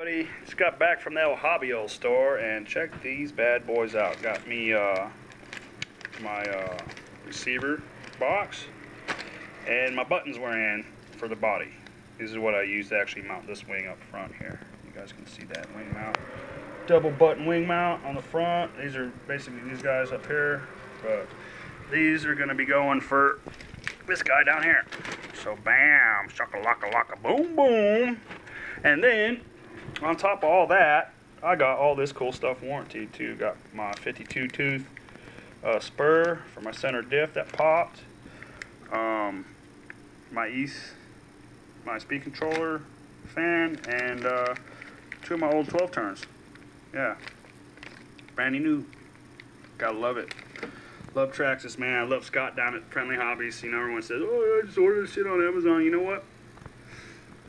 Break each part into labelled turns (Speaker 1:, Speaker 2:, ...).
Speaker 1: Buddy, just got back from the El Hobby old store and check these bad boys out. Got me uh, my uh, receiver box and my buttons were in for the body. This is what I use to actually mount this wing up front here. You guys can see that wing mount. Double button wing mount on the front. These are basically these guys up here, but these are gonna be going for this guy down here. So bam, shakalaka laka boom boom. And then on top of all that, I got all this cool stuff warranted too. Got my 52 tooth uh, spur for my center diff that popped. Um, my ESC, my speed controller fan, and uh, two of my old 12 turns. Yeah, brand new. Gotta love it. Love Traxxas, man. I love Scott down at Friendly Hobbies. You know, everyone says, "Oh, I just ordered this shit on Amazon." You know what?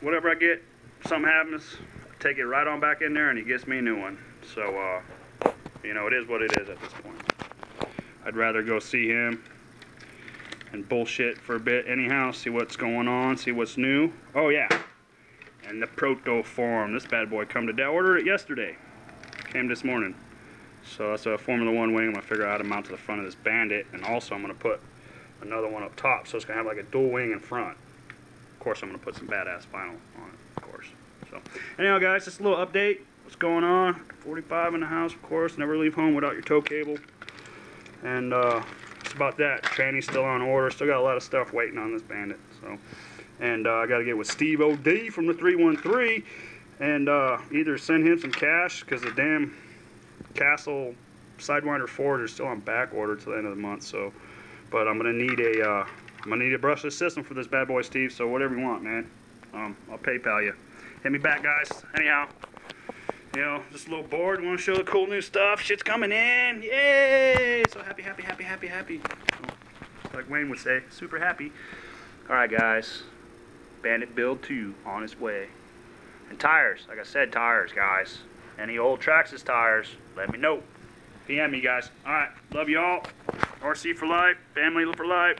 Speaker 1: Whatever I get, something happens, take it right on back in there, and he gets me a new one. So, uh, you know, it is what it is at this point. I'd rather go see him and bullshit for a bit anyhow, see what's going on, see what's new. Oh yeah, and the Protoform. This bad boy come today. I ordered it yesterday. Came this morning. So that's a Formula One wing. I'm gonna figure out how to mount to the front of this Bandit, and also I'm gonna put another one up top, so it's gonna have like a dual wing in front. Of course, I'm gonna put some badass vinyl on it, of course. So, anyhow, guys, just a little update. What's going on? 45 in the house, of course. Never leave home without your tow cable. And uh, about that. Tranny's still on order. Still got a lot of stuff waiting on this Bandit. So, and uh, I got to get with Steve O'D from the 313 and uh, either send him some cash because the damn Castle Sidewinder 4 are still on back order till the end of the month. So, but I'm gonna need a uh, I'm gonna need a brushless system for this bad boy, Steve. So whatever you want, man. Um, I'll PayPal you. Hit me back, guys. Anyhow, you know, just a little bored. Want to show the cool new stuff? Shit's coming in. Yay! So happy, happy, happy, happy, happy. Like Wayne would say, super happy. All right, guys. Bandit Build 2 on its way. And tires, like I said, tires, guys. Any old Traxxas tires, let me know. PM me, guys. All right, love you all. RC for life, family for life.